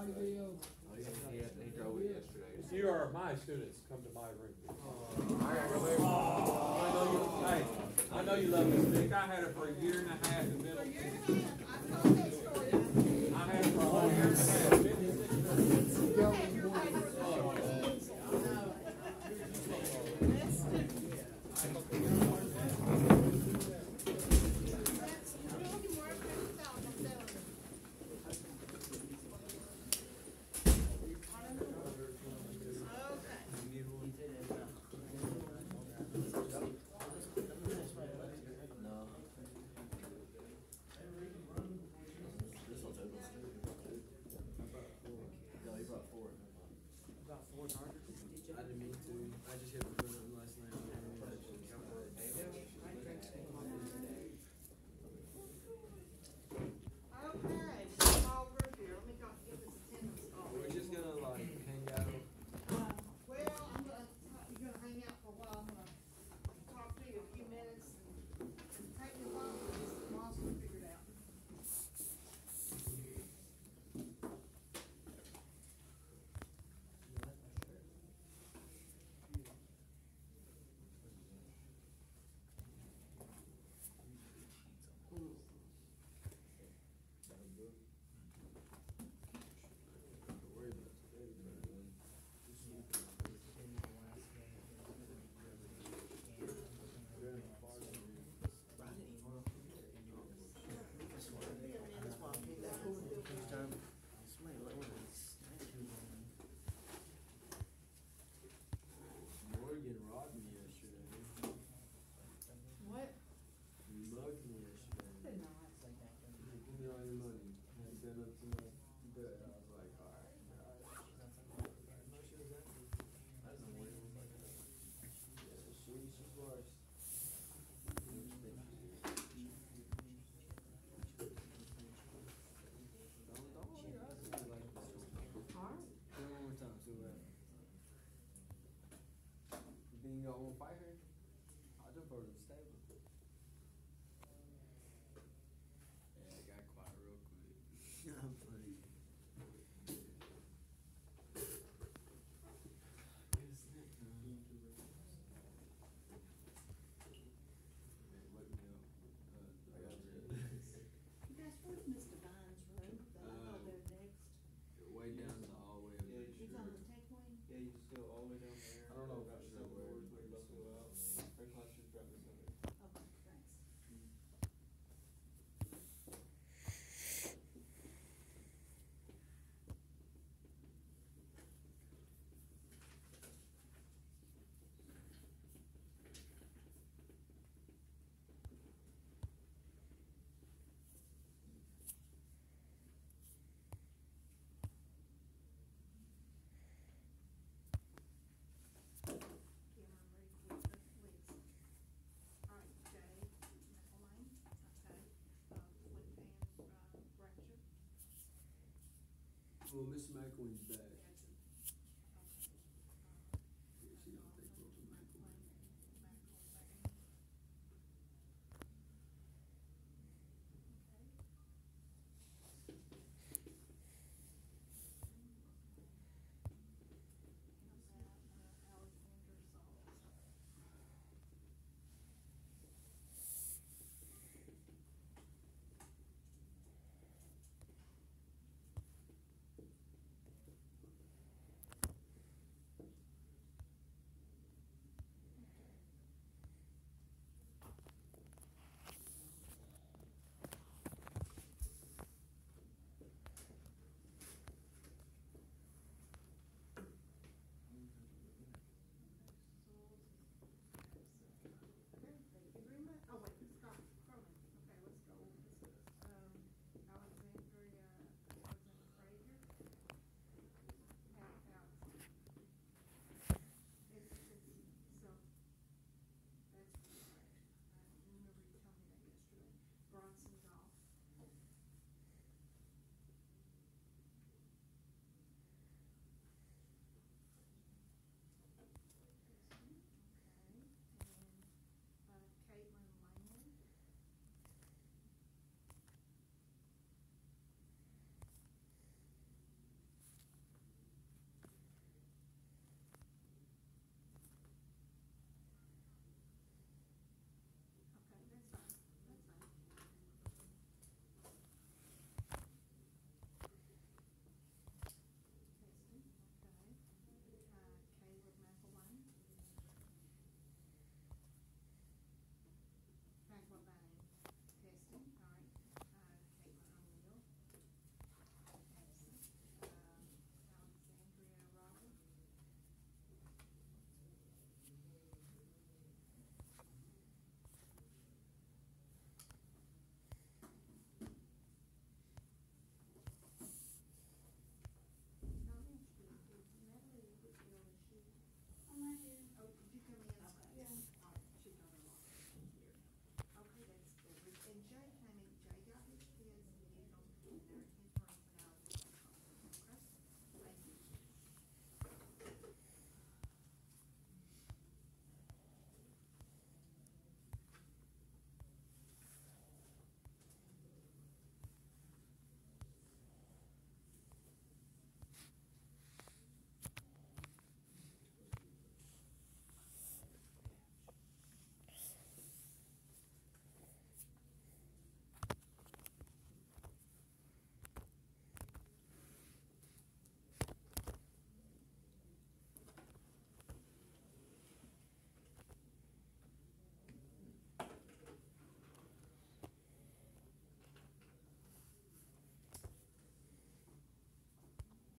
body video. You are my students. Come to my room. Uh, I. Oh. I know you. Hey, I know you love this, I had it for a year and a half in middle. We'll miss Mike when back.